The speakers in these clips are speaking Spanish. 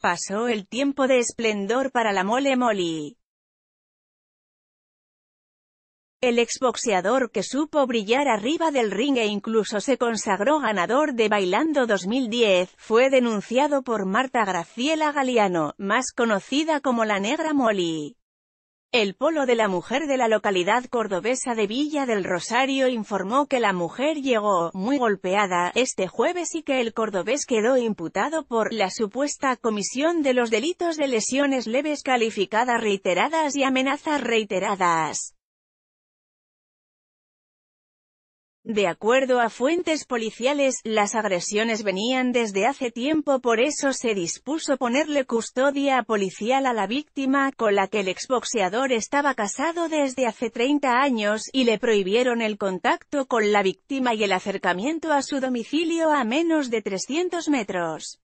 Pasó el tiempo de esplendor para la mole Molly. El exboxeador que supo brillar arriba del ring e incluso se consagró ganador de Bailando 2010, fue denunciado por Marta Graciela Galiano, más conocida como la Negra Molly. El polo de la mujer de la localidad cordobesa de Villa del Rosario informó que la mujer llegó, muy golpeada, este jueves y que el cordobés quedó imputado por la supuesta comisión de los delitos de lesiones leves calificadas reiteradas y amenazas reiteradas. De acuerdo a fuentes policiales, las agresiones venían desde hace tiempo por eso se dispuso ponerle custodia policial a la víctima, con la que el exboxeador estaba casado desde hace 30 años, y le prohibieron el contacto con la víctima y el acercamiento a su domicilio a menos de 300 metros.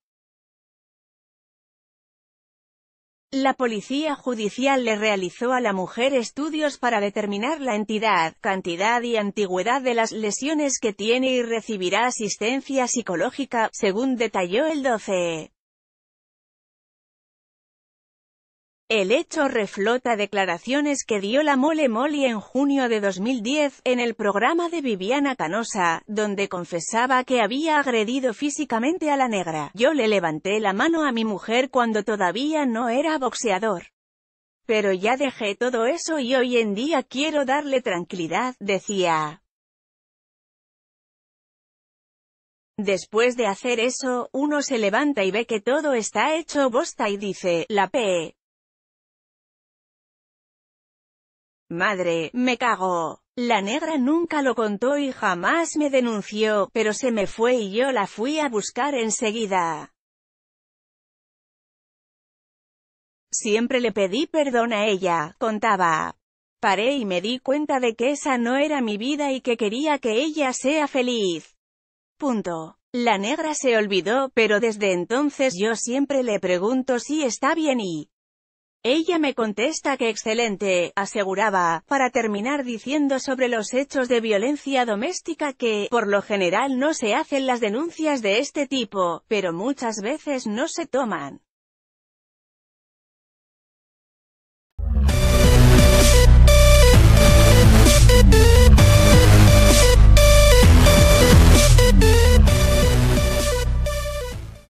La policía judicial le realizó a la mujer estudios para determinar la entidad, cantidad y antigüedad de las lesiones que tiene y recibirá asistencia psicológica, según detalló el 12. El hecho reflota declaraciones que dio la Mole Molly en junio de 2010, en el programa de Viviana Canosa, donde confesaba que había agredido físicamente a la negra. Yo le levanté la mano a mi mujer cuando todavía no era boxeador. Pero ya dejé todo eso y hoy en día quiero darle tranquilidad, decía. Después de hacer eso, uno se levanta y ve que todo está hecho bosta y dice, la P. Madre, me cago. La negra nunca lo contó y jamás me denunció, pero se me fue y yo la fui a buscar enseguida. Siempre le pedí perdón a ella, contaba. Paré y me di cuenta de que esa no era mi vida y que quería que ella sea feliz. Punto. La negra se olvidó, pero desde entonces yo siempre le pregunto si está bien y ella me contesta que excelente, aseguraba, para terminar diciendo sobre los hechos de violencia doméstica que, por lo general no se hacen las denuncias de este tipo, pero muchas veces no se toman.